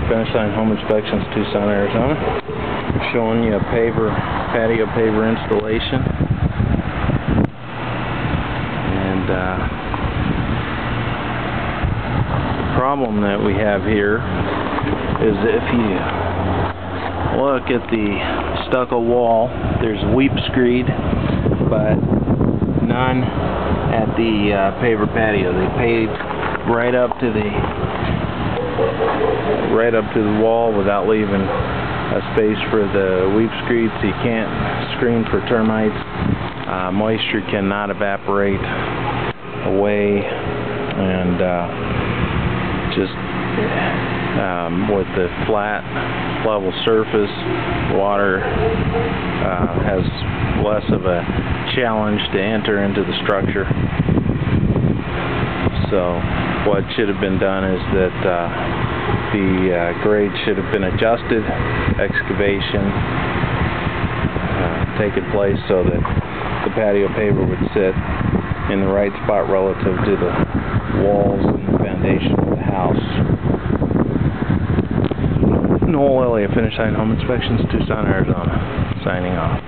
Finish Line Home Inspections, Tucson, Arizona. Showing you a paver, patio paver installation. And, uh, the problem that we have here is if you look at the stucco wall, there's weep screed, but none at the uh, paver patio. They paved right up to the right up to the wall without leaving a space for the weep screed so you can't screen for termites. Uh, moisture cannot evaporate away and uh, just um, with the flat level surface water uh, has less of a challenge to enter into the structure so what should have been done is that uh, the uh, grade should have been adjusted, excavation uh, taken place so that the patio paver would sit in the right spot relative to the walls and the foundation of the house. Noel Elliott, Finish Line Home Inspections, Tucson, Arizona, signing off.